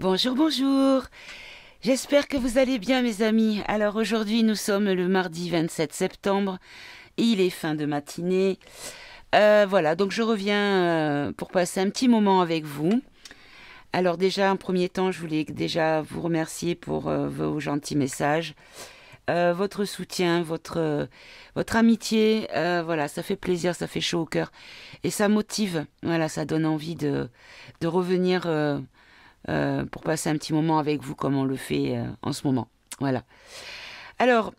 Bonjour, bonjour. J'espère que vous allez bien mes amis. Alors aujourd'hui nous sommes le mardi 27 septembre. Il est fin de matinée. Euh, voilà, donc je reviens euh, pour passer un petit moment avec vous. Alors déjà, en premier temps, je voulais déjà vous remercier pour euh, vos gentils messages, votre soutien, votre, votre amitié. voilà, ça fait plaisir, ça fait chaud au cœur. Et ça motive, voilà, ça donne envie de, de revenir pour passer un petit moment avec vous comme on le fait en ce moment. Voilà. Alors,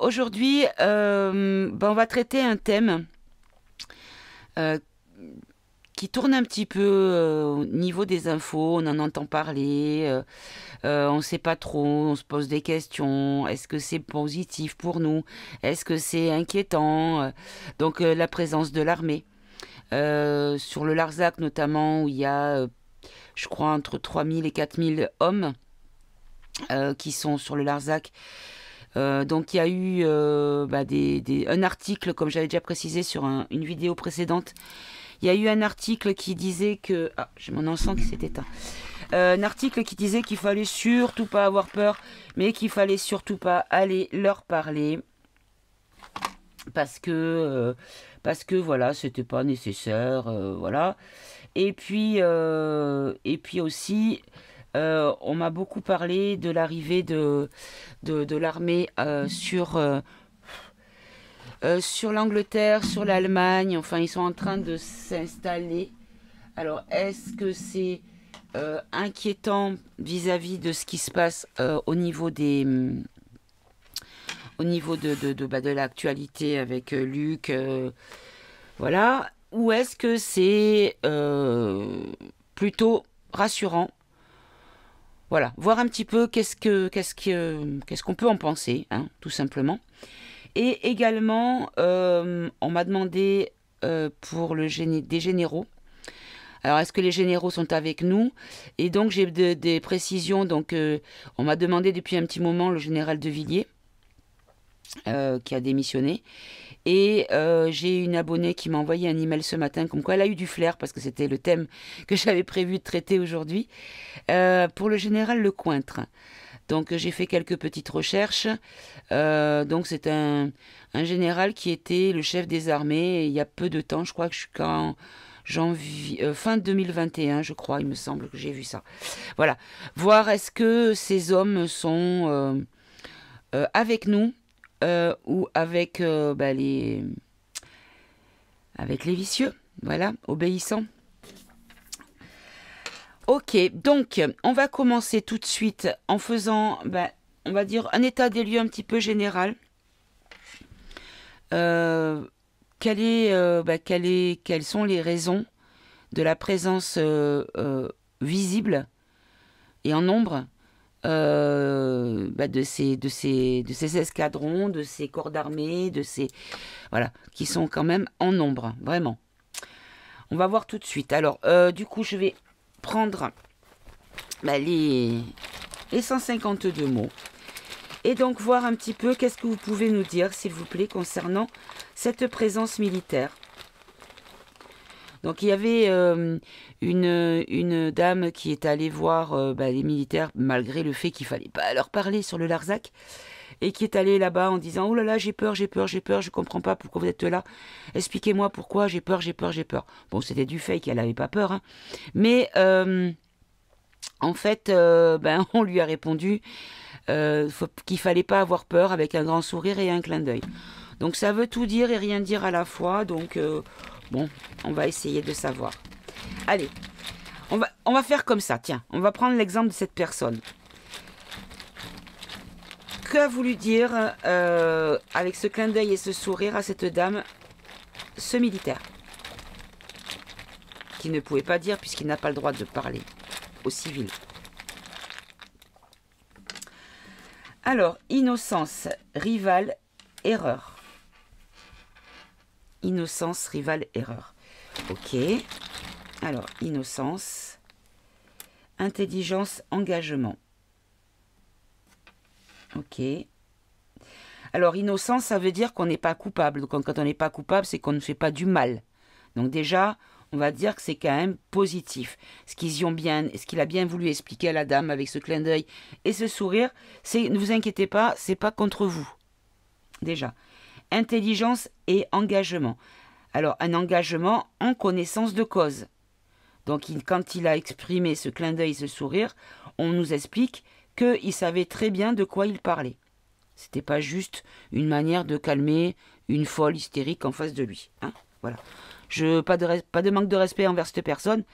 aujourd'hui, ben, on va traiter un thème euh, qui tourne un petit peu euh, au niveau des infos, on en entend parler, euh, on ne sait pas trop, on se pose des questions, est-ce que c'est positif pour nous, est-ce que c'est inquiétant, donc la présence de l'armée. sur le Larzac notamment, où il y a, je crois, entre 3000 et 4000 hommes qui sont sur le Larzac, euh, donc il y a eu euh, bah, un article, comme j'avais déjà précisé sur une vidéo précédente, il y a eu un article qui disait que... Ah, j'ai mon encens qui s'est éteint. Euh, un article qui disait qu'il fallait surtout pas avoir peur, mais qu'il fallait surtout pas aller leur parler. Parce que parce que voilà c'était pas nécessaire voilà et puis et puis aussi euh, on m'a beaucoup parlé de l'arrivée de, l'armée euh, sur, euh, sur l'Angleterre, sur l'Allemagne. Enfin, ils sont en train de s'installer. Alors, est-ce que c'est inquiétant vis-à-vis de ce qui se passe au niveau des au niveau de, de, de, bah, de l'actualité avec Luc, voilà, ou est-ce que c'est plutôt rassurant? Voilà, voir un petit peu qu'est-ce que qu'est-ce que qu'est-ce qu'on peut en penser, hein, tout simplement. Et également, euh, on m'a demandé euh, pour le des généraux. Alors, est-ce que les généraux sont avec nous? Et donc, j'ai des précisions. Donc, euh, on m'a demandé depuis un petit moment le général de Villiers, qui a démissionné. Et euh, j'ai une abonnée qui m'a envoyé un email ce matin, comme quoi elle a eu du flair, parce que c'était le thème que j'avais prévu de traiter aujourd'hui, euh, pour le général Lecointre. Donc j'ai fait quelques petites recherches. Euh, donc c'est un, général qui était le chef des armées il y a peu de temps, je crois que je suis quand janvier, fin 2021, je crois, il me semble que j'ai vu ça. Voilà, voir est-ce que ces hommes sont avec nous euh, ou avec, euh, bah, les, avec les vicieux, voilà, obéissants. Ok, donc on va commencer tout de suite en faisant, bah, on va dire, un état des lieux un petit peu général. Euh, bah, quelles sont les raisons de la présence visible et en nombre euh, bah, de, ces, de, ces, de ces escadrons, de ces corps d'armée, de ces. Voilà, qui sont quand même en nombre, vraiment. On va voir tout de suite. Alors, euh, du coup, je vais prendre bah, les, les 152 mots. Et donc voir un petit peu qu'est-ce que vous pouvez nous dire, s'il vous plaît, concernant cette présence militaire. Donc il y avait euh, une, une, dame qui est allée voir euh, bah, les militaires, malgré le fait qu'il fallait pas leur parler sur le Larzac, et qui est allée là-bas en disant Oh là là, j'ai peur, j'ai peur, j'ai peur, je comprends pas pourquoi vous êtes là. Expliquez-moi pourquoi j'ai peur, j'ai peur, j'ai peur. Bon, c'était du fait qu'elle n'avait pas peur, hein. mais euh, en fait, ben, on lui a répondu qu'il fallait pas avoir peur avec un grand sourire et un clin d'œil. Donc ça veut tout dire et rien dire à la fois. Donc Bon, on va essayer de savoir. Allez, on va, faire comme ça. Tiens, on va prendre l'exemple de cette personne. Qu'a voulu dire, euh, avec ce clin d'œil et ce sourire à cette dame, ce militaire? Qui ne pouvait pas dire puisqu'il n'a pas le droit de parler aux civils. Alors, innocence, rival, erreur. Innocence, rival, erreur. Ok. Alors, innocence, intelligence, engagement. Ok. Alors, innocence, ça veut dire qu'on n'est pas coupable. Donc, quand on n'est pas coupable, c'est qu'on ne fait pas du mal. Donc déjà, on va dire que c'est quand même positif. Ce qu'il a bien voulu expliquer à la dame avec ce clin d'œil et ce sourire, c'est ne vous inquiétez pas, c'est pas contre vous. Déjà, intelligence et engagement. Alors un engagement en connaissance de cause. Donc quand il a exprimé ce clin d'œil, ce sourire, on nous explique qu'il savait très bien de quoi il parlait. C'était pas juste une manière de calmer une folle hystérique en face de lui. Hein voilà. Je, pas, de, pas de manque de respect envers cette personne.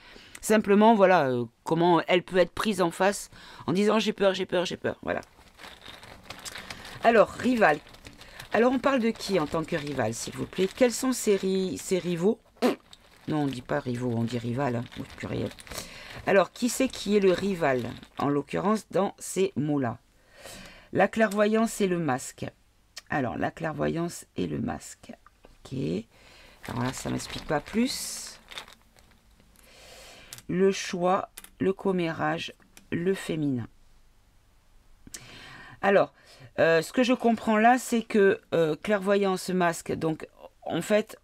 Simplement, voilà, euh, comment elle peut être prise en face en disant j'ai peur, j'ai peur, j'ai peur. Voilà. Alors, rival. Alors, on parle de qui en tant que rival, s'il vous plaît? Quels sont ses, rivaux? Non, on ne dit pas rivaux, on dit rival, hein. Alors, qui c'est qui est le rival, en l'occurrence, dans ces mots-là La clairvoyance et le masque. Alors, la clairvoyance et le masque. Ok. Alors là, ça ne m'explique pas plus. Le choix, le commérage, le féminin. Alors, euh, ce que je comprends là, c'est que euh, clairvoyance, masque, donc en fait,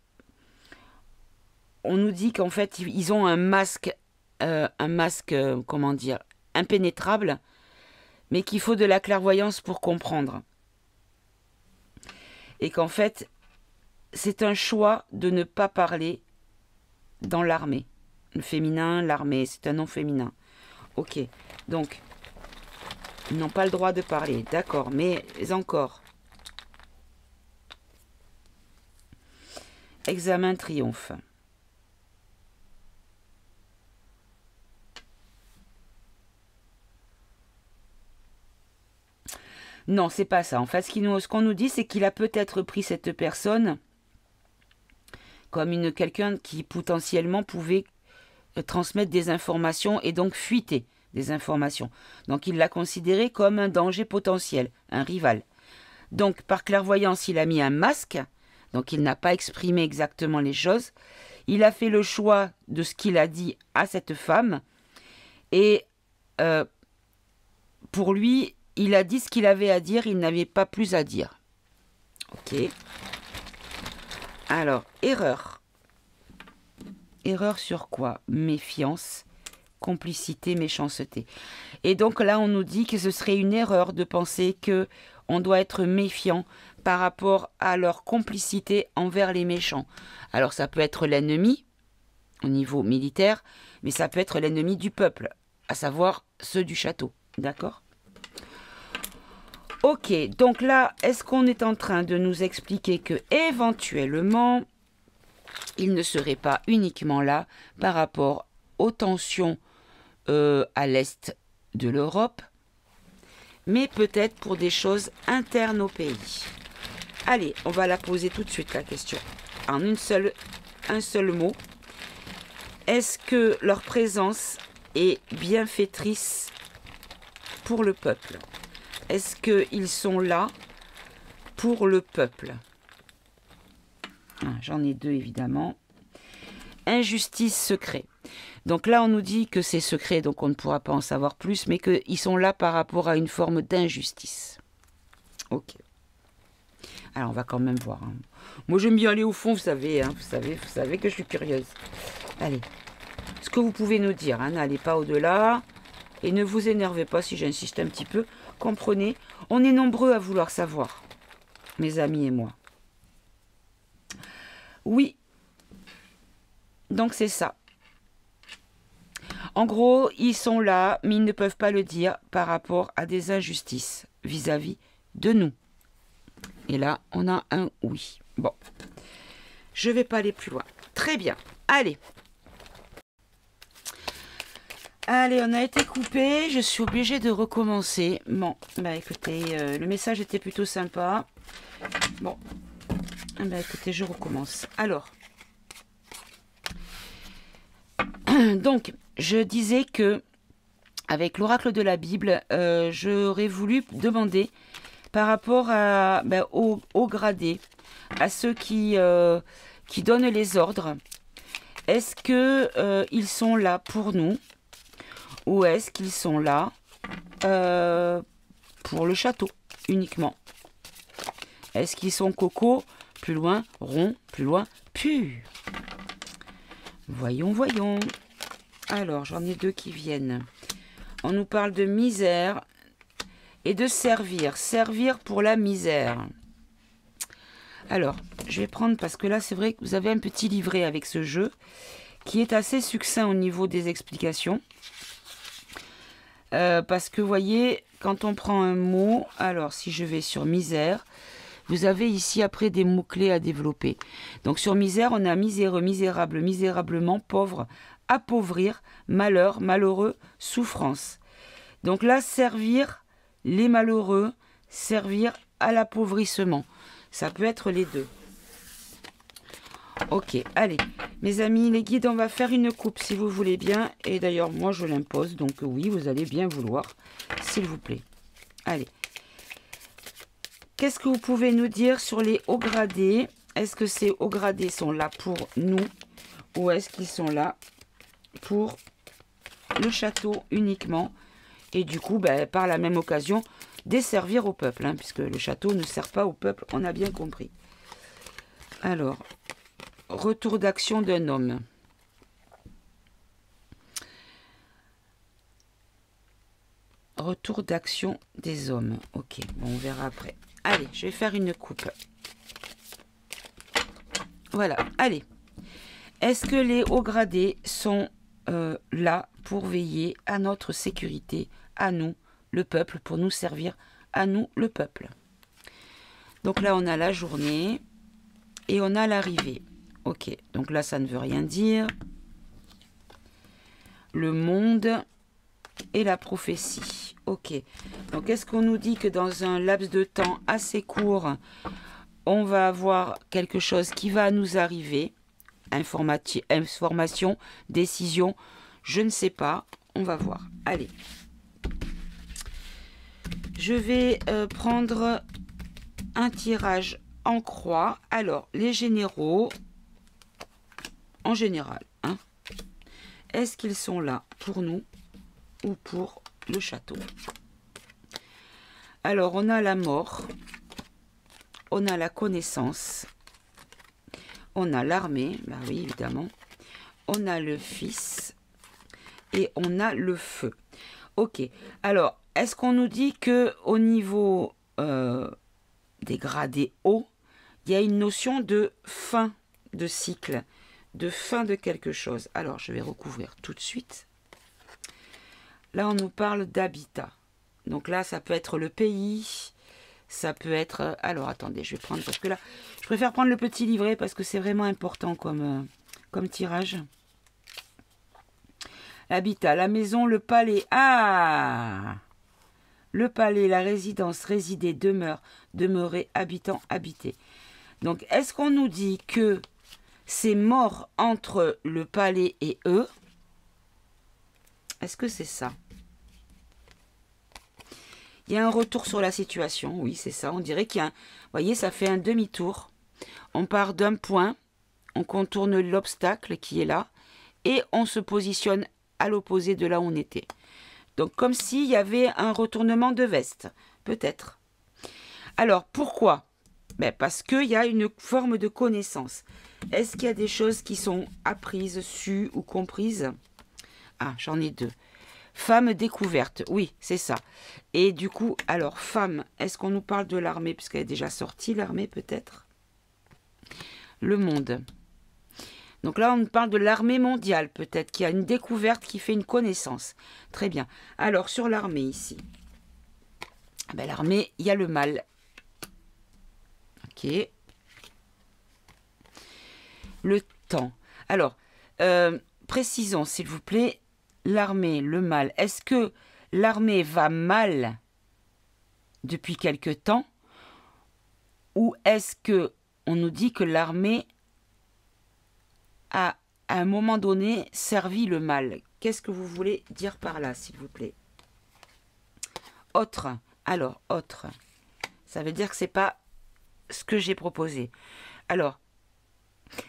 on nous dit qu'en fait, ils ont un masque, euh, un masque, comment dire, impénétrable, mais qu'il faut de la clairvoyance pour comprendre. Et qu'en fait, c'est un choix de ne pas parler dans l'armée. Le féminin, l'armée, c'est un nom féminin. Ok, donc, ils n'ont pas le droit de parler, d'accord, mais encore. Examen triomphe. Non, c'est pas ça. En fait, ce qu'on nous, dit, c'est qu'il a peut-être pris cette personne comme une quelqu'un qui potentiellement pouvait transmettre des informations et donc fuiter des informations. Donc il l'a considéré comme un danger potentiel, un rival. Donc par clairvoyance, il a mis un masque, donc il n'a pas exprimé exactement les choses. Il a fait le choix de ce qu'il a dit à cette femme et euh, pour lui, il a dit ce qu'il avait à dire, il n'avait pas plus à dire. Ok. Alors, erreur. Erreur sur quoi? Méfiance, complicité, méchanceté. Et donc là, on nous dit que ce serait une erreur de penser que on doit être méfiant par rapport à leur complicité envers les méchants. Alors ça peut être l'ennemi au niveau militaire, mais ça peut être l'ennemi du peuple, à savoir ceux du château. D'accord? Ok, donc là, est-ce qu'on est en train de nous expliquer que éventuellement, il ne serait pas uniquement là par rapport aux tensions euh, à l'est de l'Europe, mais peut-être pour des choses internes au pays. Allez, on va la poser tout de suite la question. En un seul mot. Est-ce que leur présence est bienfaitrice pour le peuple? Est-ce qu'ils sont là pour le peuple? Ah, J'en ai deux évidemment. Injustice secret. Donc là, on nous dit que c'est secret, donc on ne pourra pas en savoir plus, mais qu'ils sont là par rapport à une forme d'injustice. Ok. Alors, on va quand même voir. Hein. Moi, j'aime bien aller au fond, vous savez, hein, vous savez, vous savez que je suis curieuse. Allez. Ce que vous pouvez nous dire, hein, n'allez pas au-delà. Et ne vous énervez pas si j'insiste un petit peu. Comprenez, on est nombreux à vouloir savoir, mes amis et moi. Oui, donc c'est ça. En gros, ils sont là, mais ils ne peuvent pas le dire par rapport à des injustices vis-à-vis de nous. Et là, on a un oui. Bon, je ne vais pas aller plus loin. Très bien. Allez, Allez, on a été coupé. Je suis obligée de recommencer. Bon, bah écoutez, euh, le message était plutôt sympa. Bon, bah écoutez, je recommence. Alors, donc, je disais que avec l'oracle de la Bible, euh, j'aurais voulu demander par rapport à, ben, au, gradé, à ceux qui, euh, qui donnent les ordres, est-ce que ils sont là pour nous ou est-ce qu'ils sont là euh, pour le château uniquement? Est-ce qu'ils sont coco plus loin, rond, plus loin, pur Voyons, voyons. Alors, j'en ai deux qui viennent. On nous parle de misère et de servir. Servir pour la misère. Alors, je vais prendre parce que là, c'est vrai que vous avez un petit livret avec ce jeu qui est assez succinct au niveau des explications. Euh, parce que, vous voyez, quand on prend un mot, alors si je vais sur misère, vous avez ici après des mots-clés à développer. Donc sur misère, on a miséreux, misérable, misérablement, pauvre, appauvrir, malheur, malheureux, souffrance. Donc là, servir les malheureux, servir à l'appauvrissement. Ça peut être les deux. Ok, allez. Mes amis, les guides, on va faire une coupe si vous voulez bien. Et d'ailleurs, moi, je l'impose. Donc oui, vous allez bien vouloir, s'il vous plaît. Allez. Qu'est-ce que vous pouvez nous dire sur les hauts gradés? Est-ce que ces hauts gradés sont là pour nous? Ou est-ce qu'ils sont là pour le château uniquement Et du coup, ben, par la même occasion, desservir au peuple. Hein, puisque le château ne sert pas au peuple, on a bien compris. Alors, Retour d'action d'un homme. Retour d'action des hommes. Ok, bon, on verra après. Allez, je vais faire une coupe. Voilà, allez. Est-ce que les hauts gradés sont euh, là pour veiller à notre sécurité, à nous, le peuple, pour nous servir, à nous, le peuple Donc là, on a la journée et on a l'arrivée. Ok, donc là, ça ne veut rien dire. Le monde et la prophétie. Ok, donc est-ce qu'on nous dit que dans un laps de temps assez court, on va avoir quelque chose qui va nous arriver? Information, décision, je ne sais pas. On va voir. Allez. Je vais euh, prendre un tirage en croix. Alors, les généraux, en général. Hein. Est-ce qu'ils sont là pour nous ou pour le château? Alors, on a la mort, on a la connaissance, on a l'armée, bah oui, évidemment, on a le fils et on a le feu. Ok, alors, est-ce qu'on nous dit que au niveau euh, des gradés hauts, il y a une notion de fin de cycle de fin de quelque chose? Alors, je vais recouvrir tout de suite. Là, on nous parle d'habitat. Donc là, ça peut être le pays, ça peut être... Alors, attendez, je vais prendre... Parce que là, je préfère prendre le petit livret parce que c'est vraiment important comme, euh, tirage. Habitat, la maison, le palais. Ah Le palais, la résidence, résider, demeure, demeurer, habitant, habiter. Donc, est-ce qu'on nous dit que c'est mort entre le palais et eux? Est-ce que c'est ça? Il y a un retour sur la situation, oui, c'est ça. On dirait qu'il y a un... Vous voyez, ça fait un demi-tour. On part d'un point, on contourne l'obstacle qui est là, et on se positionne à l'opposé de là où on était. Donc comme s'il y avait un retournement de veste, peut-être. Alors, pourquoi? Ben, Parce qu'il y a une forme de connaissance. Est-ce qu'il y a des choses qui sont apprises, sues ou comprises? Ah, j'en ai deux. Femme découverte, oui, c'est ça. Et du coup, alors, femme, est-ce qu'on nous parle de l'armée, puisqu'elle est déjà sortie, l'armée peut-être? Le monde. Donc là, on parle de l'armée mondiale, peut-être, qui a une découverte, qui fait une connaissance. Très bien. Alors, sur l'armée, ici. Ben, l'armée, il y a le mal. Ok le temps. Alors, euh, précisons s'il vous plaît, l'armée, le mal. Est-ce que l'armée va mal depuis quelque temps ou est-ce que on nous dit que l'armée a à un moment donné servi le mal? Qu'est-ce que vous voulez dire par là, s'il vous plaît? Autre. Alors, autre. Ça veut dire que c'est pas ce que j'ai proposé. Alors,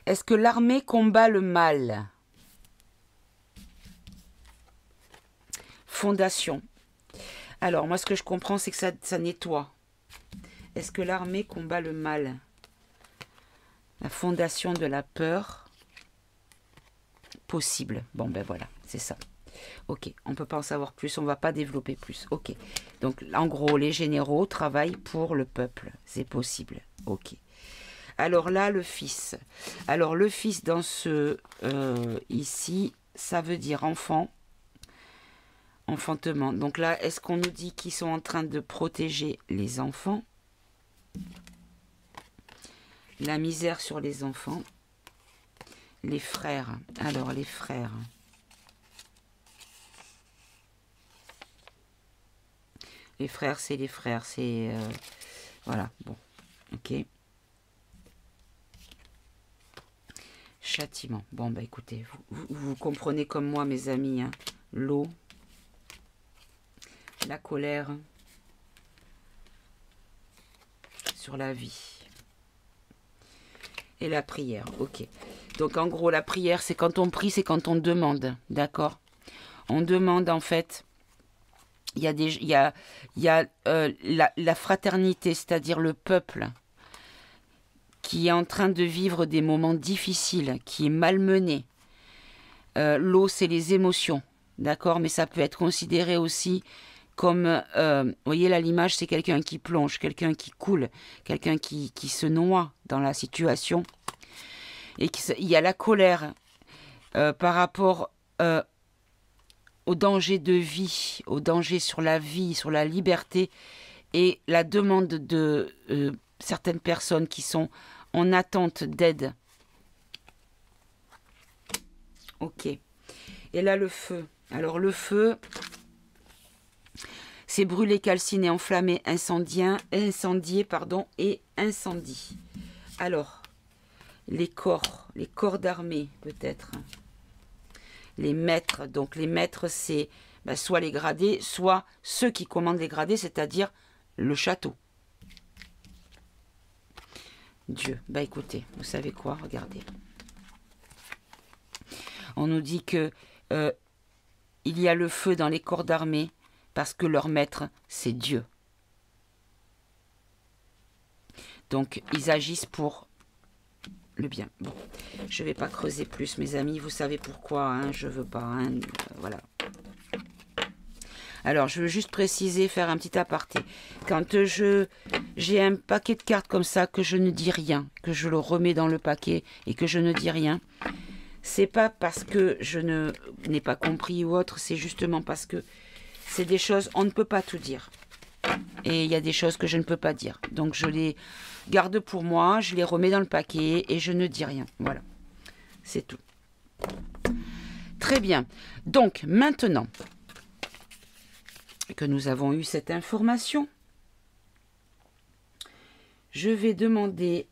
est-ce que l'armée combat le mal? Fondation. Alors, moi, ce que je comprends, c'est que ça, ça nettoie. Est-ce que l'armée combat le mal? La fondation de la peur? possible. Bon, ben voilà, c'est ça. Ok, on ne peut pas en savoir plus, on ne va pas développer plus. Ok, donc en gros, les généraux travaillent pour le peuple, c'est possible. Ok. Alors là, le fils. Alors le fils dans ce euh, ici, ça veut dire enfant, enfantement. Donc là, est-ce qu'on nous dit qu'ils sont en train de protéger les enfants? La misère sur les enfants. Les frères. Alors les frères. Les frères, c'est les frères. C'est... Euh, voilà, bon. Ok. Châtiment. Bon, bah écoutez, vous, comprenez comme moi, mes amis, hein. l'eau, la colère sur la vie et la prière. Ok. Donc en gros, la prière, c'est quand on prie, c'est quand on demande, d'accord? On demande en fait. Il y a, des, il y a, y a euh, la, la fraternité, c'est-à-dire le peuple qui est en train de vivre des moments difficiles, qui est malmené. Euh, l'eau, c'est les émotions, d'accord? Mais ça peut être considéré aussi comme, euh, vous voyez là l'image, c'est quelqu'un qui plonge, quelqu'un qui coule, quelqu'un qui, qui, se noie dans la situation. Et il y a la colère euh, par rapport au danger de vie, au danger sur la vie, sur la liberté, et la demande de certaines personnes qui sont en attente d'aide. Ok. Et là, le feu. Alors, le feu, c'est brûlé, calciné, enflammé, incendié, pardon, et incendie. Alors, les corps, les corps d'armée, peut-être. Les maîtres. Donc, les maîtres, c'est ben, soit les gradés, soit ceux qui commandent les gradés, c'est-à-dire le château. Dieu. Bah écoutez, vous savez quoi? Regardez. On nous dit que euh, il y a le feu dans les corps d'armée parce que leur maître, c'est Dieu. Donc, ils agissent pour le bien. Bon, je ne vais pas creuser plus, mes amis. Vous savez pourquoi, hein, je veux pas. Hein, voilà. Alors, je veux juste préciser, faire un petit aparté. Quand je j'ai un paquet de cartes comme ça, que je ne dis rien, que je le remets dans le paquet et que je ne dis rien, c'est pas parce que je ne n'ai pas compris ou autre, c'est justement parce que c'est des choses, on ne peut pas tout dire. Et il y a des choses que je ne peux pas dire. Donc je les garde pour moi, je les remets dans le paquet et je ne dis rien. Voilà. C'est tout. Très bien. Donc maintenant, que nous avons eu cette information, je vais demander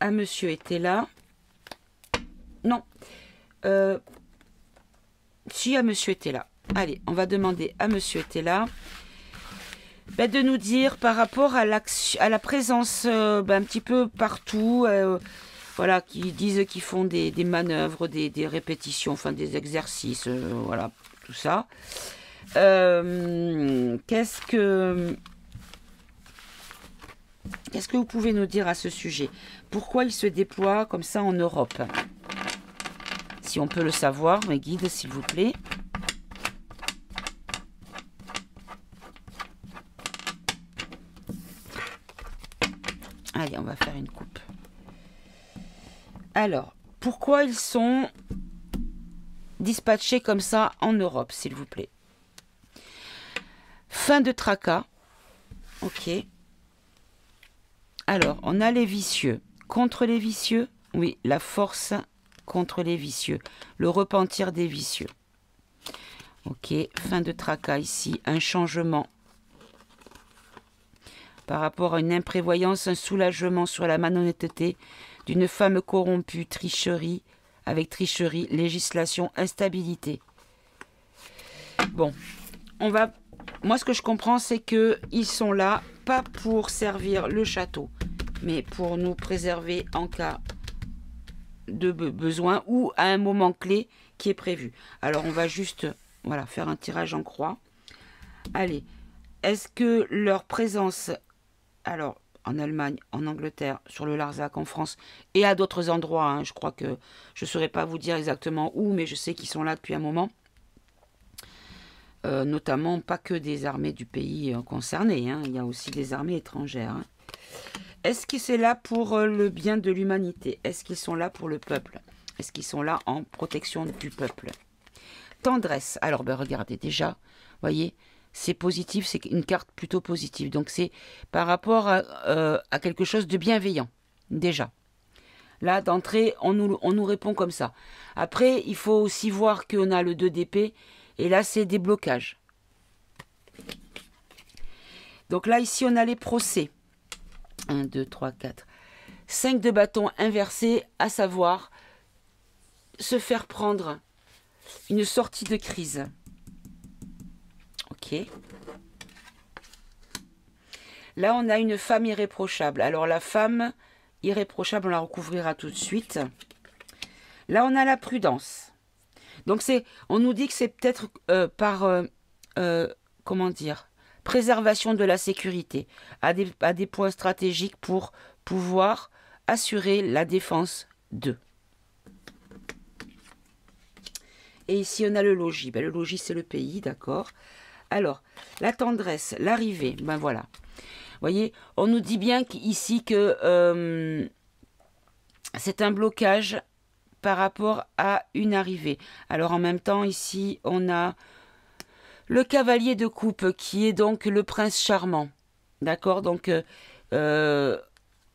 à monsieur était là. Non. Euh, si à monsieur était là. Allez, on va demander à monsieur là ben, de nous dire par rapport à, la présence euh, ben, un petit peu partout, euh, voilà, qui disent qu'ils font des, manœuvres, des, répétitions, enfin des exercices, voilà, tout ça. Euh, qu'est-ce que qu'est-ce que vous pouvez nous dire à ce sujet? Pourquoi il se déploie comme ça en Europe? Si on peut le savoir, mes guides, s'il vous plaît. Allez, on va faire une coupe. Alors, pourquoi ils sont dispatchés comme ça en Europe, s'il vous plaît? Fin de tracas. Ok. Alors, on a les vicieux. Contre les vicieux, oui, la force contre les vicieux. Le repentir des vicieux. Ok, fin de tracas ici. Un changement par rapport à une imprévoyance, un soulagement sur la malhonnêteté d'une femme corrompue, tricherie, avec tricherie, législation, instabilité. Bon, on va moi, ce que je comprends, c'est qu'ils sont là, pas pour servir le château, mais pour nous préserver en cas de besoin ou à un moment clé qui est prévu. Alors, on va juste voilà, faire un tirage en croix. Allez, est-ce que leur présence... Alors, en Allemagne, en Angleterre, sur le Larzac, en France et à d'autres endroits. Hein. Je crois que je ne saurais pas vous dire exactement où, mais je sais qu'ils sont là depuis un moment. Euh, notamment pas que des armées du pays euh, concerné, hein. il y a aussi des armées étrangères. Hein. Est-ce qu'ils sont là pour euh, le bien de l'humanité? Est-ce qu'ils sont là pour le peuple? Est-ce qu'ils sont là en protection du peuple? Tendresse. Alors, ben, regardez déjà, voyez, c'est positif, c'est une carte plutôt positive. Donc, c'est par rapport à, à, quelque chose de bienveillant, déjà. Là, d'entrée, on nous, on nous répond comme ça. Après, il faut aussi voir qu'on a le 2 d'épée et là, c'est des blocages. Donc là, ici, on a les procès. 1, 2, 3, 4. 5 de bâtons inversés, à savoir se faire prendre une sortie de crise. Là, on a une femme irréprochable. Alors, la femme irréprochable, on la recouvrira tout de suite. Là, on a la prudence. Donc c'est, on nous dit que c'est peut-être euh, par, euh, euh, comment dire, préservation de la sécurité, à des, à des points stratégiques pour pouvoir assurer la défense d'eux. Et ici, on a le logis. Ben, le logis, c'est le pays, d'accord Alors, la tendresse, l'arrivée, ben voilà. Vous voyez, on nous dit bien ici que c'est un blocage par rapport à une arrivée. Alors en même temps, ici, on a le cavalier de coupe qui est donc le prince charmant. D'accord? Donc, euh, euh,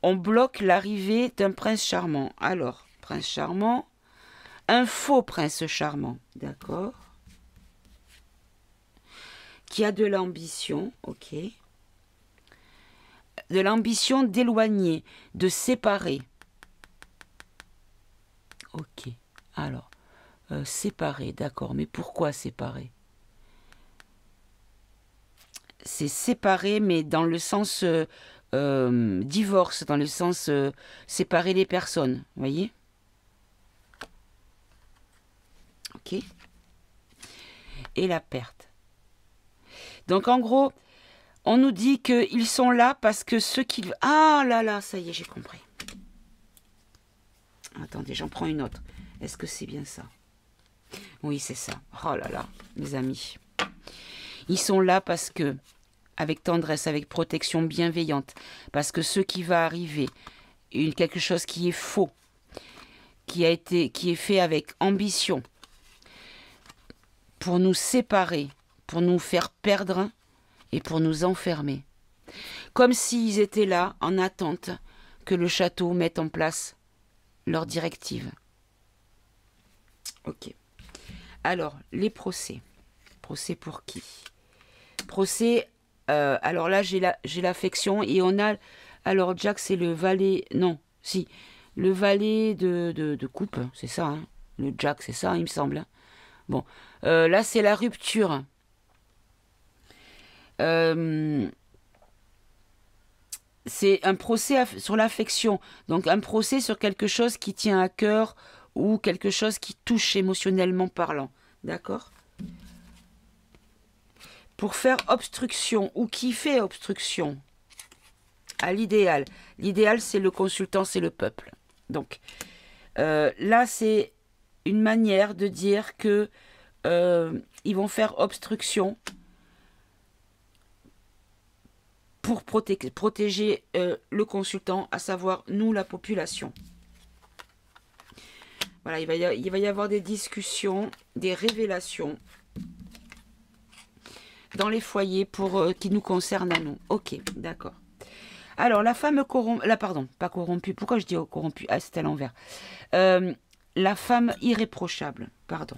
on bloque l'arrivée d'un prince charmant. Alors, prince charmant, un faux prince charmant. D'accord? Qui a de l'ambition. Ok. De l'ambition d'éloigner, de séparer. Ok. Alors, euh, séparer, d'accord. Mais pourquoi séparer? C'est séparer, mais dans le sens euh, euh, divorce, dans le sens séparer les personnes. Voyez? Ok. Et la perte. Donc en gros, on nous dit qu'ils sont là parce que ceux qui... Ah là là, ça y est, j'ai compris. Attendez, j'en prends une autre. Est-ce que c'est bien ça? Oui, c'est ça. Oh là là, mes amis. Ils sont là parce que, avec tendresse, avec protection bienveillante, parce que ce qui va arriver, une, quelque chose qui est faux, qui a été, qui est fait avec ambition, pour nous séparer, pour nous faire perdre et pour nous enfermer. Comme s'ils étaient là en attente que le château mette en place leurs directives. Ok. Alors, les procès. Procès pour qui? Procès, euh, alors là, j'ai l'affection et on a. Alors, Jack, c'est le valet. Non, si. Le valet de, de, coupe, c'est ça. Hein. le Jack, c'est ça, il me semble. Bon. Euh, là, c'est la rupture. Euh, c'est un procès sur l'affection, donc un procès sur quelque chose qui tient à cœur ou quelque chose qui touche émotionnellement parlant. D'accord? Pour faire obstruction ou qui fait obstruction? À l'idéal. L'idéal, c'est le consultant, c'est le peuple. Donc euh, là, c'est une manière de dire que euh, ils vont faire obstruction pour protéger euh, le consultant, à savoir nous, la population. Voilà, il va, y avoir des discussions, des révélations dans les foyers euh, qui nous concernent à nous. Ok, d'accord. Alors, la femme corrompue, la pardon, pas corrompue, pourquoi je dis corrompue? Ah, c'est à l'envers. Euh, la femme irréprochable, pardon.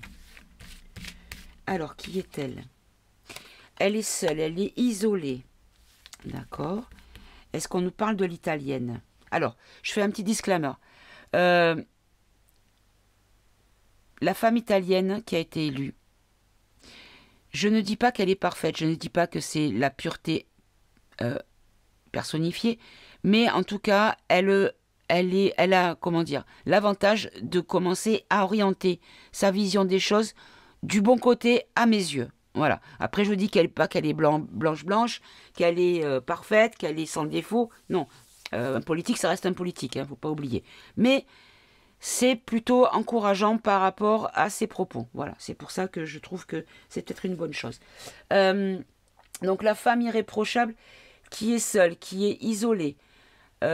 Alors, qui est-elle? Elle est seule, elle est isolée. D'accord. Est-ce qu'on nous parle de l'italienne? Alors, je fais un petit disclaimer. Euh, la femme italienne qui a été élue, je ne dis pas qu'elle est parfaite, je ne dis pas que c'est la pureté euh, personnifiée, mais en tout cas, elle, elle, est, elle a, l'avantage de commencer à orienter sa vision des choses du bon côté à mes yeux. Voilà. Après, je dis qu'elle pas qu'elle est blanche blanche, qu'elle est euh, parfaite, qu'elle est sans défaut. Non, un politique, ça reste un politique, hein, faut pas oublier. Mais c'est plutôt encourageant par rapport à ses propos. Voilà, c'est pour ça que je trouve que c'est peut-être une bonne chose. donc la femme irréprochable qui est seule, qui est isolée. on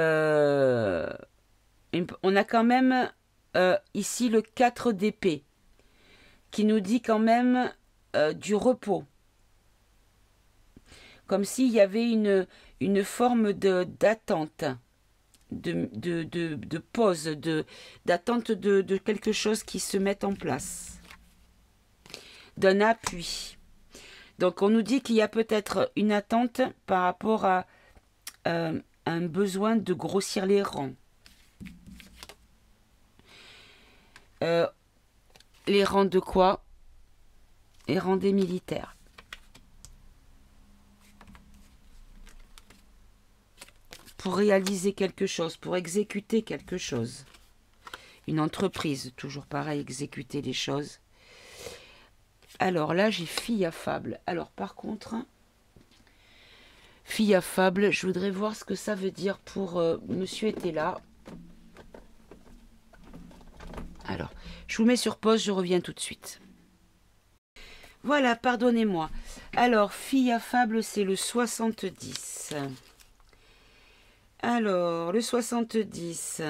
a quand même ici le 4 d'épée qui nous dit quand même euh, du repos. Comme s'il y avait une, une forme d'attente, de, de, de, pause, d'attente de, de, quelque chose qui se met en place, d'un appui. Donc on nous dit qu'il y a peut-être une attente par rapport à euh, un besoin de grossir les rangs. Euh, les rangs de quoi? Des militaires. Pour réaliser quelque chose, pour exécuter quelque chose. Une entreprise, toujours pareil, exécuter les choses. Alors là, j'ai fille affable. Alors par contre, fille affable, je voudrais voir ce que ça veut dire pour euh, Monsieur était là. Alors, je vous mets sur pause, je reviens tout de suite. Voilà, pardonnez-moi. Alors, fille affable, c'est le 70. Alors, le 70.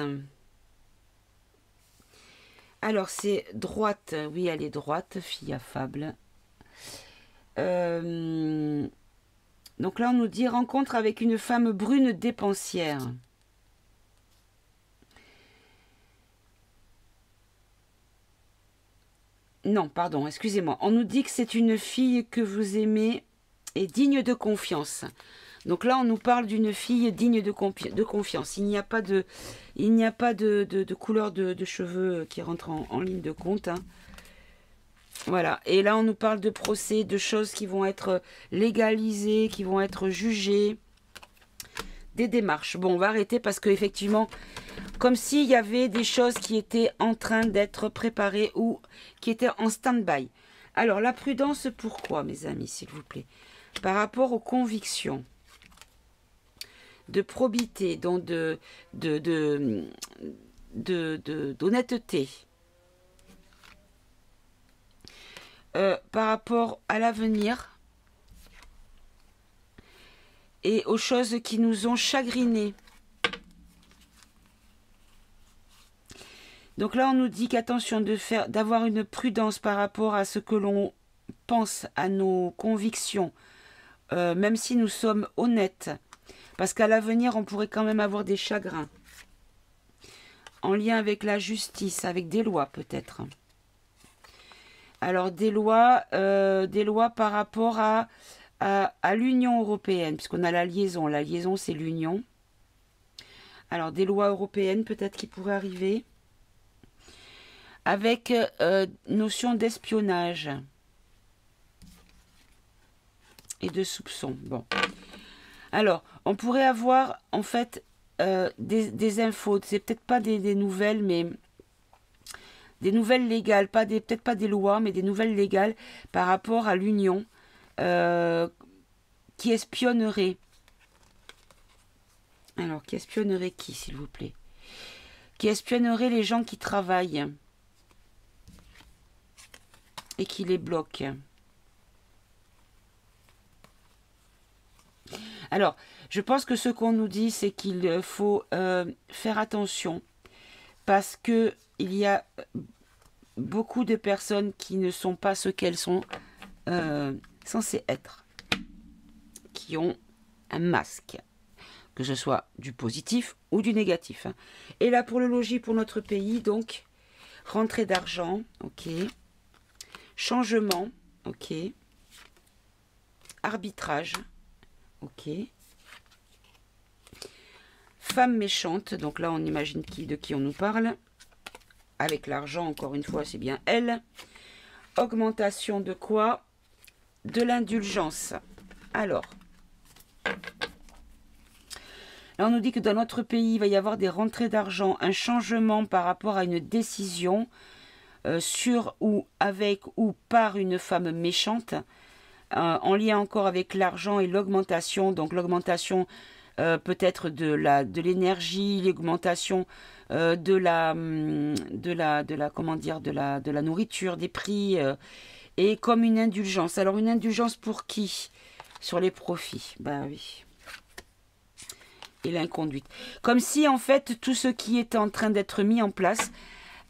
Alors, c'est droite. Oui, elle est droite, fille affable. Euh, donc là, on nous dit rencontre avec une femme brune dépensière. Non, pardon, excusez-moi. On nous dit que c'est une fille que vous aimez et digne de confiance. Donc là, on nous parle d'une fille digne de, confiance. Il n'y a pas de, couleur de, cheveux qui rentre en, ligne de compte. Hein. Voilà. Et là, on nous parle de procès, de choses qui vont être légalisées, qui vont être jugées, des démarches. Bon, on va arrêter parce qu'effectivement, comme s'il y avait des choses qui étaient en train d'être préparées ou qui étaient en stand-by. Alors, la prudence, pourquoi, mes amis, s'il vous plaît? Par rapport aux convictions de probité, donc de, de, de, d'honnêteté, euh, par rapport à l'avenir et aux choses qui nous ont chagrinés. Donc là, on nous dit qu'attention d'avoir une prudence par rapport à ce que l'on pense, à nos convictions, euh, même si nous sommes honnêtes, parce qu'à l'avenir, on pourrait quand même avoir des chagrins, en lien avec la justice, avec des lois peut-être. Alors des lois, euh, des lois par rapport à, à, l'Union européenne, puisqu'on a la liaison. La liaison, c'est l'Union. Alors des lois européennes peut-être qui pourraient arriver avec euh, notion d'espionnage et de soupçon. Bon. Alors, on pourrait avoir en fait euh, des, infos, c'est peut-être pas des, nouvelles, mais des nouvelles légales, peut-être pas des lois, mais des nouvelles légales par rapport à l'Union euh, qui espionnerait. Alors, qui espionnerait qui, s'il vous plaît Qui espionnerait les gens qui travaillent et qui les bloque. Alors, je pense que ce qu'on nous dit, c'est qu'il faut euh, faire attention parce que il y a beaucoup de personnes qui ne sont pas ce qu'elles sont euh, censées être, qui ont un masque, que ce soit du positif ou du négatif. Hein. Et là, pour le logis, pour notre pays, donc, rentrée d'argent, ok. Changement, ok. Arbitrage, ok. Femme méchante, donc là on imagine qui, de qui on nous parle. Avec l'argent, encore une fois, c'est bien elle. Augmentation de quoi? De l'indulgence. Alors, Là, on nous dit que dans notre pays, il va y avoir des rentrées d'argent, un changement par rapport à une décision, euh, sur ou avec ou par une femme méchante. euh, en lien encore avec l'argent et l'augmentation. Donc l'augmentation euh, peut-être de la de l'énergie, l'augmentation de la hum, de la de la comment dire de la de la nourriture, des prix et comme une indulgence. Alors une indulgence pour qui? Sur les profits. Ben oui. Et l'inconduite. Comme si en fait tout ce qui était en train d'être mis en place,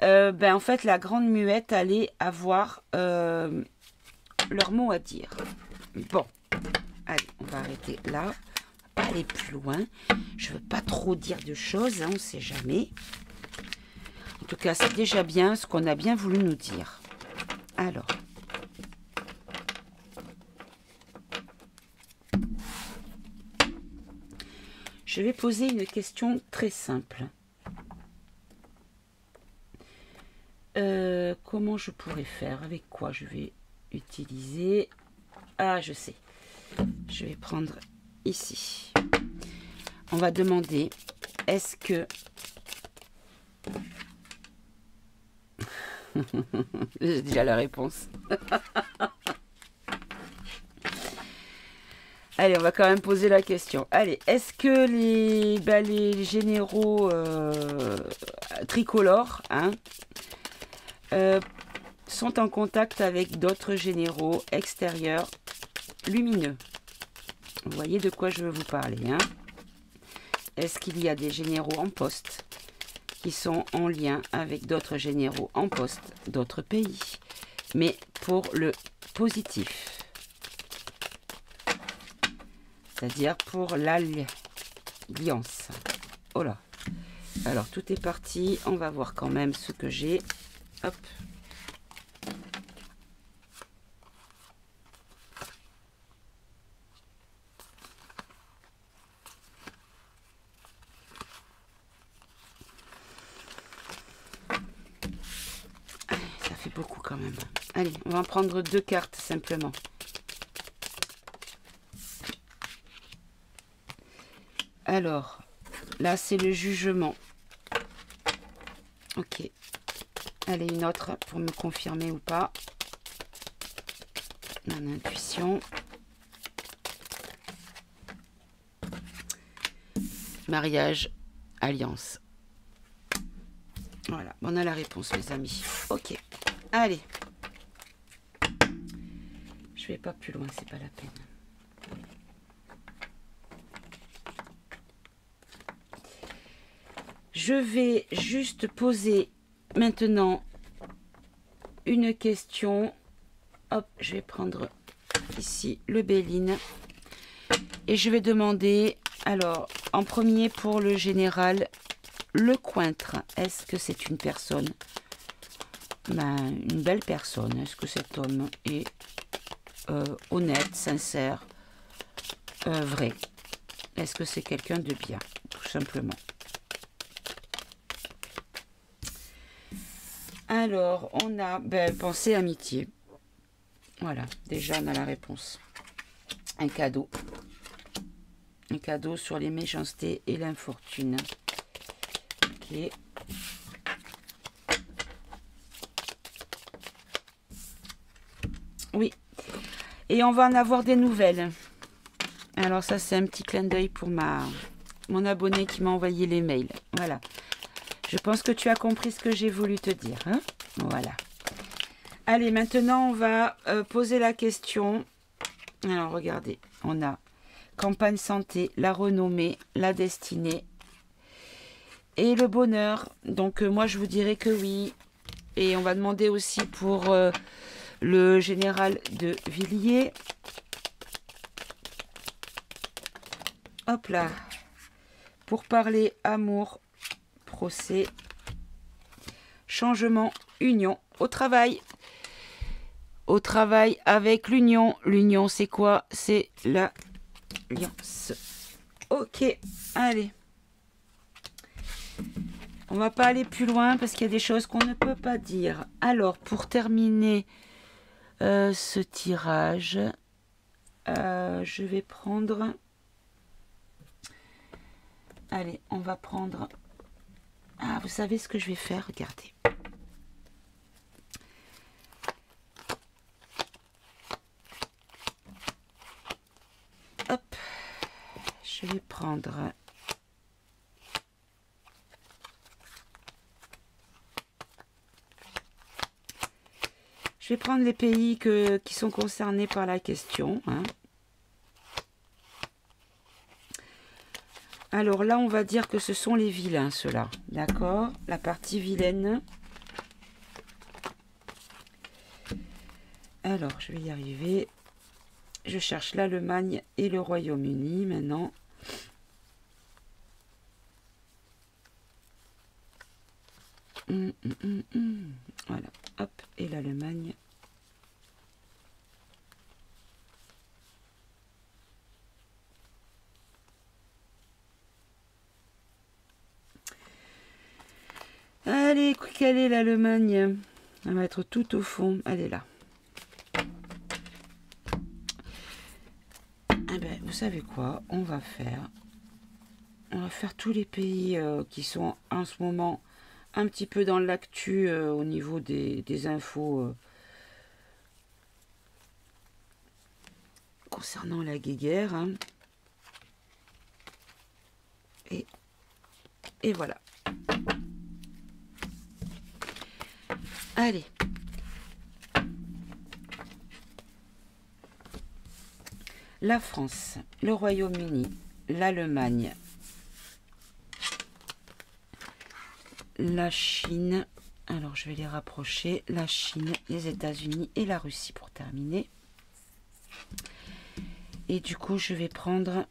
ben en fait la grande muette allait avoir leur mot à dire. Bon, allez, on va arrêter là. pas aller plus loin. Je veux pas trop dire de choses, hein, on ne sait jamais. En tout cas, c'est déjà bien ce qu'on a bien voulu nous dire. Alors. Je vais poser une question très simple. Euh, comment je pourrais faire? Avec quoi je vais utiliser? Ah, je sais. Je vais prendre ici. On va demander est-ce que J'ai déjà la réponse. Allez, on va quand même poser la question. Allez, est-ce que les, bah, généraux euh, tricolores hein, euh, sont en contact avec d'autres généraux extérieurs lumineux? Vous voyez de quoi je veux vous parler. Hein? Est-ce qu'il y a des généraux en poste qui sont en lien avec d'autres généraux en poste d'autres pays, mais pour le positif, c'est-à-dire pour l'alliance. Oh là. Alors tout est parti, on va voir quand même ce que j'ai. Hop. Allez, on va en prendre deux cartes simplement. Alors, là, c'est le jugement. Ok. Allez, une autre pour me confirmer ou pas. Mon intuition. Mariage, alliance. Voilà, on a la réponse, mes amis. Ok. Allez. Je vais pas plus loin, c'est pas la peine. Je vais juste poser maintenant une question. Hop, je vais prendre ici le Béline. Et je vais demander, alors, en premier pour le général, le cointre. Est-ce que c'est une personne? Ben, une belle personne. Est-ce que cet homme est euh, honnête, sincère, euh, vrai Est-ce que c'est quelqu'un de bien, tout simplement Alors, on a ben, pensée amitié. Voilà, déjà on a la réponse. Un cadeau. Un cadeau sur les méchancetés et l'infortune. Ok. Oui. Et on va en avoir des nouvelles. Alors ça, c'est un petit clin d'œil pour ma mon abonné qui m'a envoyé les mails. Voilà. Je pense que tu as compris ce que j'ai voulu te dire. Hein voilà. Allez, maintenant, on va euh, poser la question. Alors, regardez. On a campagne santé, la renommée, la destinée et le bonheur. Donc, euh, moi, je vous dirais que oui. Et on va demander aussi pour... Euh, le général de Villiers. Hop là. Pour parler amour, procès, changement, union au travail. Au travail avec l'union. L'union, c'est quoi? C'est l'alliance. Ok, allez. On va pas aller plus loin parce qu'il y a des choses qu'on ne peut pas dire. Alors, pour terminer euh, ce tirage. Euh, je vais prendre... Allez, on va prendre... Ah, vous savez ce que je vais faire Regardez. Hop, je vais prendre Je vais prendre les pays que, qui sont concernés par la question. Hein. Alors là, on va dire que ce sont les vilains, ceux-là. D'accord La partie vilaine. Alors, je vais y arriver. Je cherche l'Allemagne et le Royaume-Uni maintenant. Hum, hum, hum, voilà, hop, et l'Allemagne. Allez, quelle est l'Allemagne Elle va être tout au fond. Elle est là. Eh ben, vous savez quoi? On va faire... On va faire tous les pays euh, qui sont en ce moment un petit peu dans l'actu euh, au niveau des, infos euh, concernant la guéguerre. Hein. Et, et voilà. Allez. La France, le Royaume-Uni, l'Allemagne, la Chine. Alors, je vais les rapprocher. La Chine, les États-Unis et la Russie pour terminer. Et du coup, je vais prendre...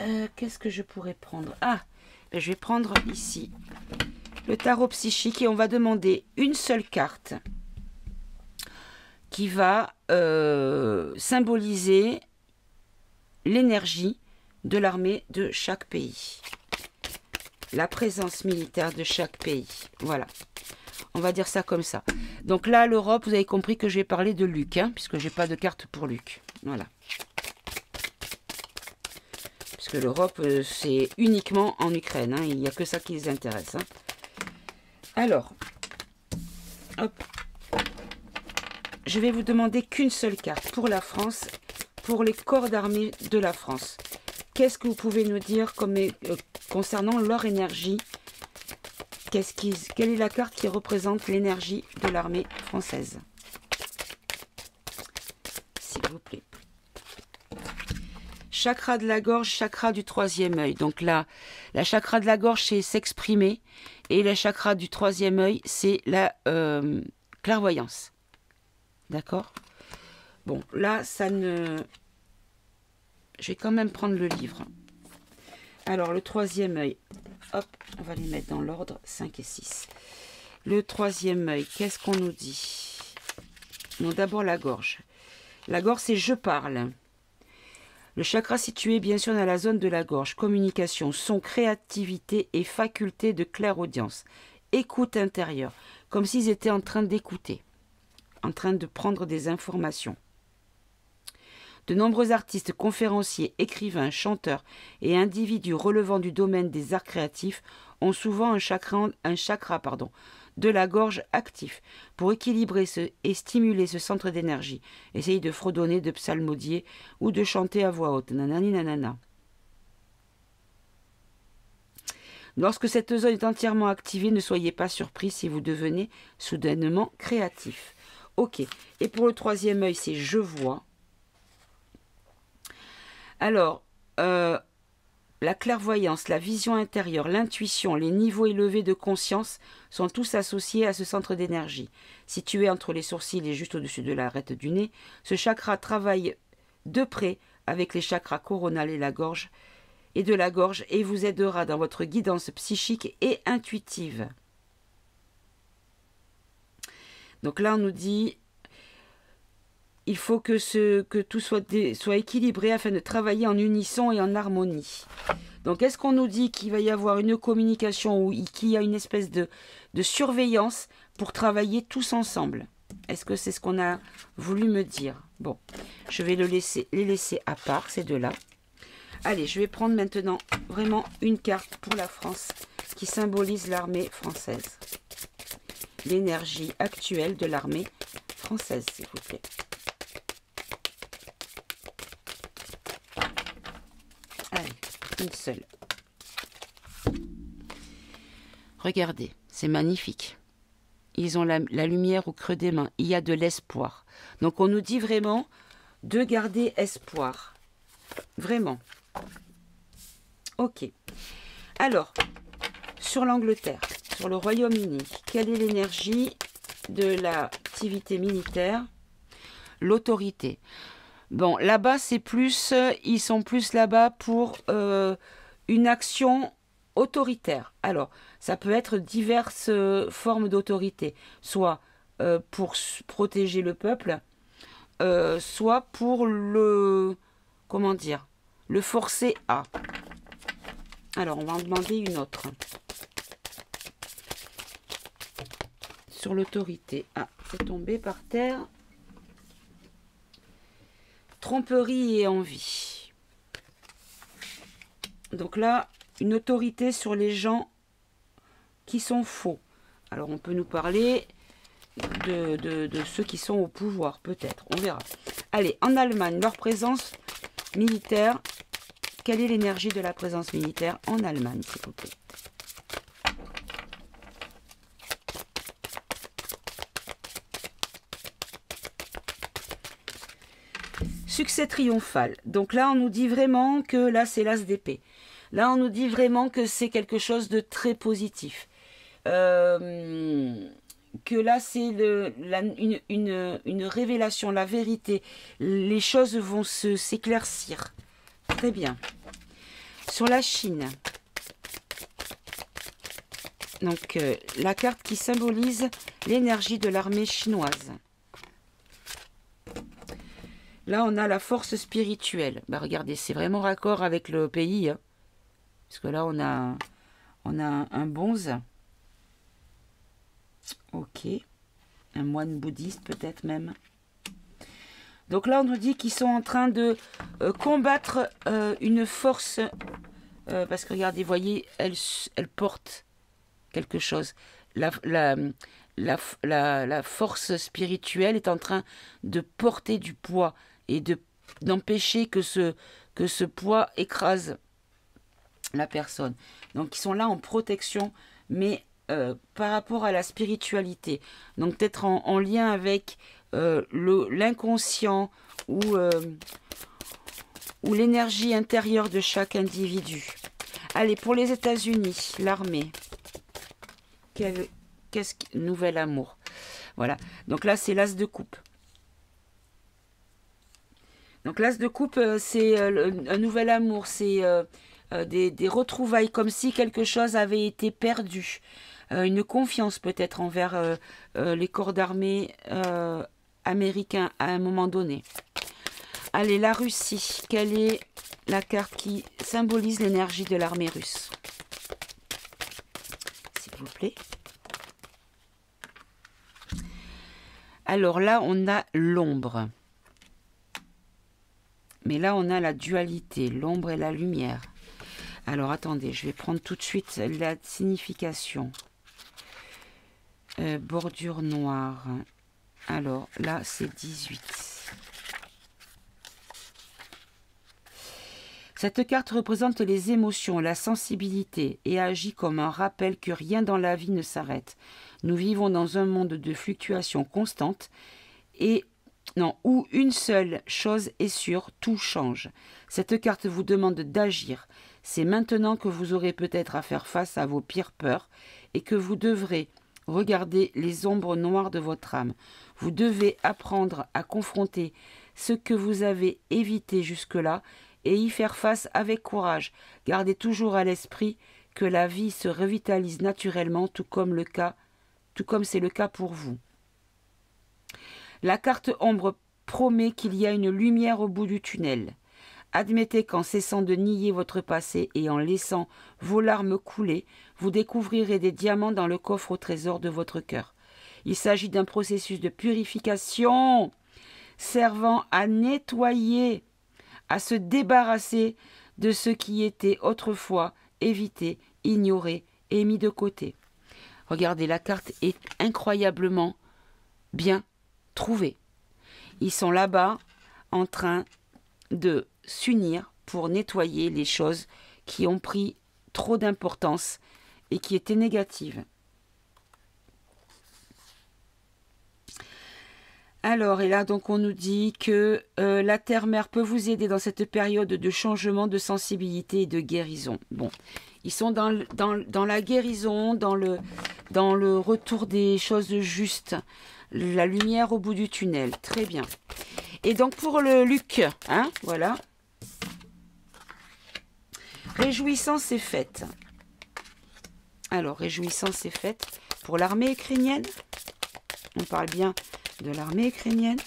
Euh, qu'est-ce que je pourrais prendre? Ah Je vais prendre ici le tarot psychique et on va demander une seule carte qui va euh, symboliser l'énergie de l'armée de chaque pays. La présence militaire de chaque pays. Voilà. On va dire ça comme ça. Donc là, l'Europe, vous avez compris que je vais parler de Luc, hein, puisque j'ai pas de carte pour Luc. Voilà. L'Europe, euh, c'est uniquement en Ukraine. Hein. il n'y a que ça qui les intéresse. Hein. Alors. Je vais vous demander qu'une seule carte pour la France, pour les corps d'armée de la France. Qu'est-ce que vous pouvez nous dire euh, concernant leur énergie? Qu'est-ce qui, Quelle est la carte qui représente l'énergie de l'armée française? S'il vous plaît. Chakra de la gorge, chakra du troisième œil. Donc là, la chakra de la gorge, c'est s'exprimer. Et le chakra du troisième œil, c'est la euh, clairvoyance. D'accord? Bon, là, ça ne je vais quand même prendre le livre. Alors, le troisième œil. Hop, on va les mettre dans l'ordre 5 et 6. Le troisième œil, qu'est-ce qu'on nous dit? Non, d'abord la gorge. La gorge, c'est je parle. Le chakra situé bien sûr dans la zone de la gorge. Communication, son, créativité et faculté de clairaudience. Écoute intérieure, comme s'ils étaient en train d'écouter, en train de prendre des informations. De nombreux artistes, conférenciers, écrivains, chanteurs et individus relevant du domaine des arts créatifs ont souvent un chakra, un chakra de la gorge actif pour équilibrer ce, et stimuler ce centre d'énergie. Essayez de fredonner, de psalmodier ou de chanter à voix haute. Nanani nanana. Lorsque cette zone est entièrement activée, ne soyez pas surpris si vous devenez soudainement créatif. Ok. Et pour le troisième œil, c'est je vois. Alors, euh, la clairvoyance, la vision intérieure, l'intuition, les niveaux élevés de conscience sont tous associés à ce centre d'énergie. Situé entre les sourcils et juste au-dessus de l'arête du nez, ce chakra travaille de près avec les chakras coronal et et de la gorge et vous aidera dans votre guidance psychique et intuitive. Donc là, on nous dit il faut que, ce, que tout soit, soit équilibré afin de travailler en unisson et en harmonie. Donc, est-ce qu'on nous dit qu'il va y avoir une communication ou qu'il y a une espèce de, surveillance pour travailler tous ensemble? Est-ce que c'est ce qu'on a voulu me dire? Bon, je vais les laisser à part, ces deux-là. Allez, je vais prendre maintenant vraiment une carte pour la France qui symbolise l'armée française. L'énergie actuelle de l'armée française, s'il vous plaît. Regardez, c'est magnifique. Ils ont la, la, lumière au creux des mains. Il y a de l'espoir. Donc on nous dit vraiment de garder espoir. Vraiment. Ok. Alors, sur l'Angleterre, sur le Royaume-Uni, quelle est l'énergie de l'activité militaire? L'autorité. Bon, là-bas, c'est plus, ils sont plus là-bas pour euh, une action autoritaire. Alors, ça peut être diverses euh, formes d'autorité, soit euh, pour protéger le peuple, soit pour le, comment dire, le forcer à. Alors, on va en demander une autre. Sur l'autorité. Ah, c'est tombé par terre. Tromperie et envie. Donc là, une autorité sur les gens qui sont faux. Alors on peut nous parler de, ceux qui sont au pouvoir, peut-être. On verra. Allez, en Allemagne, leur présence militaire quelle est l'énergie de la présence militaire en Allemagne, s'il vous plaît? Succès triomphal. Donc là, on nous dit vraiment que là, c'est l'as d'épée. Là, on nous dit vraiment que c'est quelque chose de très positif. Euh, que là, c'est une, révélation, la vérité. Les choses vont s'éclaircir. Très bien. Sur la Chine. Donc, euh, la carte qui symbolise l'énergie de l'armée chinoise. Là, on a la force spirituelle. Bah, regardez, c'est vraiment raccord avec le pays. Hein. Parce que là, on a, un, bonze. Ok. Un moine bouddhiste, peut-être même. Donc là, on nous dit qu'ils sont en train de euh, combattre euh, une force. Euh, parce que regardez, voyez, elle, elle porte quelque chose. La, force spirituelle est en train de porter du poids et de d'empêcher que ce, que ce poids écrase la personne. Donc ils sont là en protection, mais par rapport à la spiritualité. Donc peut-être en, en, lien avec euh, l'inconscient ou, euh, ou l'énergie intérieure de chaque individu. Allez, pour les États-Unis, l'armée. Qu'est-ce que nouvel amour Voilà. Donc là, c'est l'as de coupe. Donc l'as de coupe, euh, c'est un nouvel amour, c'est des, des, retrouvailles, comme si quelque chose avait été perdu. une confiance peut-être envers les corps d'armée américain à un moment donné. Allez, la Russie. Quelle est la carte qui symbolise l'énergie de l'armée russe? S'il vous plaît. Alors là, on a l'ombre. Mais là, on a la dualité, l'ombre et la lumière. Alors attendez, je vais prendre tout de suite la signification. Euh, bordure noire. Alors là, c'est 18. Cette carte représente les émotions, la sensibilité et agit comme un rappel que rien dans la vie ne s'arrête. Nous vivons dans un monde de fluctuations constantes et non, où une seule chose est sûre, tout change. Cette carte vous demande d'agir. C'est maintenant que vous aurez peut-être à faire face à vos pires peurs et que vous devrez regarder les ombres noires de votre âme. Vous devez apprendre à confronter ce que vous avez évité jusque-là et y faire face avec courage. Gardez toujours à l'esprit que la vie se revitalise naturellement tout comme tout comme c'est le cas pour vous. La carte ombre promet qu'il y a une lumière au bout du tunnel. Admettez qu'en cessant de nier votre passé et en laissant vos larmes couler, vous découvrirez des diamants dans le coffre au trésor de votre cœur. Il s'agit d'un processus de purification servant à nettoyer, à se débarrasser de ce qui était autrefois évité, ignoré et mis de côté. Regardez, la carte est incroyablement bien trouvée. Ils sont là-bas en train de s'unir pour nettoyer les choses qui ont pris trop d'importance et qui étaient négatives. Alors, et là, donc, on nous dit que euh, la terre-mère peut vous aider dans cette période de changement de sensibilité et de guérison. Bon, ils sont dans, la guérison, dans le retour des choses justes, la lumière au bout du tunnel. Très bien. Et donc, pour le Luc, hein, voilà. Réjouissance et fête. Alors, réjouissance et fête pour l'armée ukrainienne. On parle bien de l'armée ukrainienne.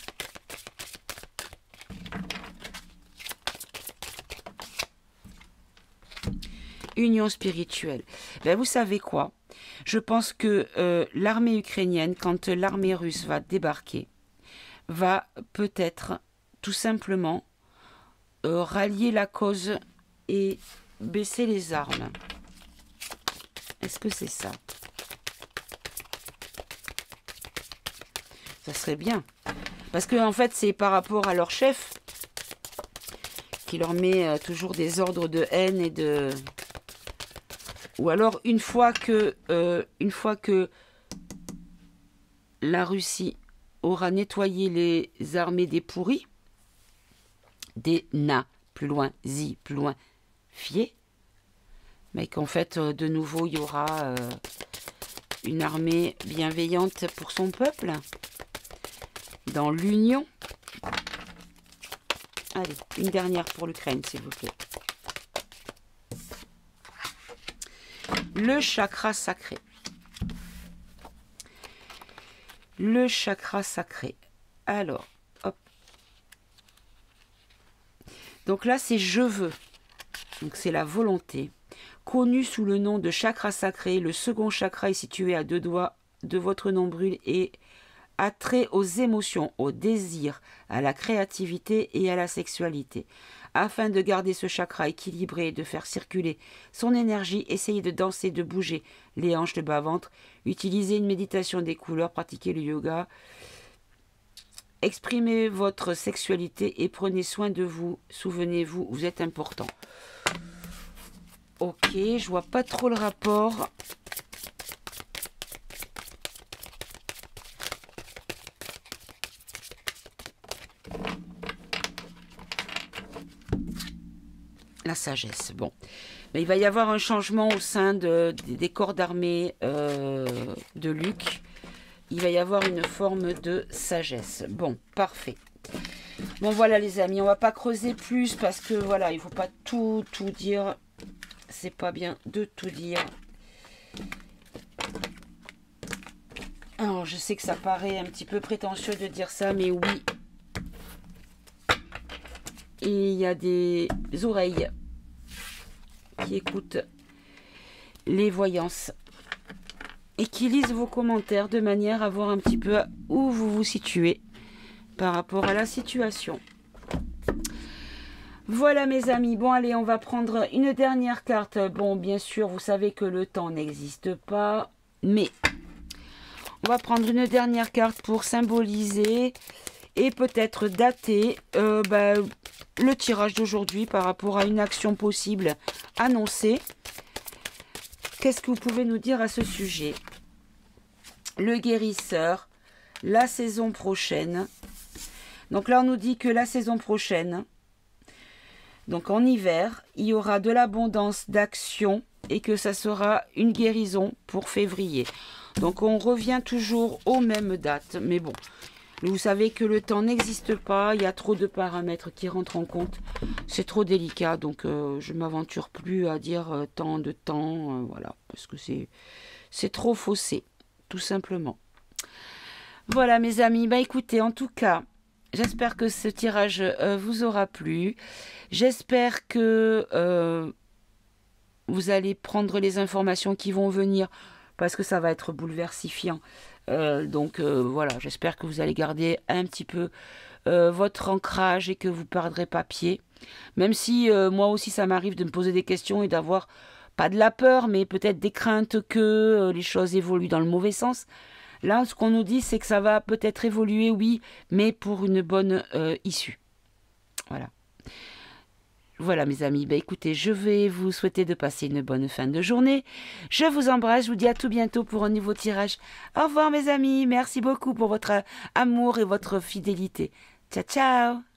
Union spirituelle. Ben, vous savez quoi? Je pense que euh, l'armée ukrainienne, quand l'armée russe va débarquer, va peut-être tout simplement euh, rallier la cause et baisser les armes. Est-ce que c'est ça? Ça serait bien. Parce que en fait, c'est par rapport à leur chef qui leur met euh, toujours des ordres de haine et de. Ou alors une fois que euh, une fois que la Russie aura nettoyé les armées des pourris, des na, plus loin, zi, plus loin, fier, mais qu'en fait, euh, de nouveau, il y aura une armée bienveillante pour son peuple dans l'union. Allez, une dernière pour l'Ukraine, s'il vous plaît. Le chakra sacré. Le chakra sacré. Alors, hop. Donc là, c'est je veux. Donc c'est la volonté. Connu sous le nom de chakra sacré, le second chakra est situé à deux doigts de votre nombril et trait aux émotions, au désir, à la créativité et à la sexualité. Afin de garder ce chakra équilibré et de faire circuler son énergie, essayez de danser, de bouger les hanches, le bas-ventre, utilisez une méditation des couleurs, pratiquez le yoga, exprimez votre sexualité et prenez soin de vous. Souvenez-vous, vous êtes important. Ok, je vois pas trop le rapport la sagesse. Bon. Mais il va y avoir un changement au sein de, des corps d'armée euh, de Luc. Il va y avoir une forme de sagesse. Bon, parfait. Bon voilà les amis, on va pas creuser plus parce que voilà, il faut pas tout tout dire. C'est pas bien de tout dire. Alors je sais que ça paraît un petit peu prétentieux de dire ça, mais oui, il y a des oreilles qui écoutent les voyances et qui lisent vos commentaires de manière à voir un petit peu où vous vous situez par rapport à la situation. Voilà mes amis, bon allez on va prendre une dernière carte. Bon bien sûr vous savez que le temps n'existe pas, mais on va prendre une dernière carte pour symboliser et peut-être dater euh, bah, le tirage d'aujourd'hui par rapport à une action possible annoncée. Qu'est-ce que vous pouvez nous dire à ce sujet? Le guérisseur, la saison prochaine. Donc là, on nous dit que la saison prochaine, donc en hiver, il y aura de l'abondance d'action et que ça sera une guérison pour février. Donc on revient toujours aux mêmes dates. Mais bon, vous savez que le temps n'existe pas, il y a trop de paramètres qui rentrent en compte. C'est trop délicat, donc euh, je ne m'aventure plus à dire euh, tant de temps, euh, voilà, parce que c'est, trop faussé, tout simplement. Voilà mes amis, bah écoutez, en tout cas, j'espère que ce tirage vous aura plu. J'espère que vous allez prendre les informations qui vont venir, parce que ça va être bouleversifiant. Euh, donc euh, voilà, j'espère que vous allez garder un petit peu euh, votre ancrage et que vous ne perdrez pas pied. Même si moi aussi ça m'arrive de me poser des questions et d'avoir pas de la peur, mais peut-être des craintes que les choses évoluent dans le mauvais sens. Là, ce qu'on nous dit, c'est que ça va peut-être évoluer, oui, mais pour une bonne issue. Voilà. Voilà mes amis, ben écoutez, je vais vous souhaiter de passer une bonne fin de journée. Je vous embrasse, je vous dis à tout bientôt pour un nouveau tirage. Au revoir mes amis, merci beaucoup pour votre amour et votre fidélité. Ciao ciao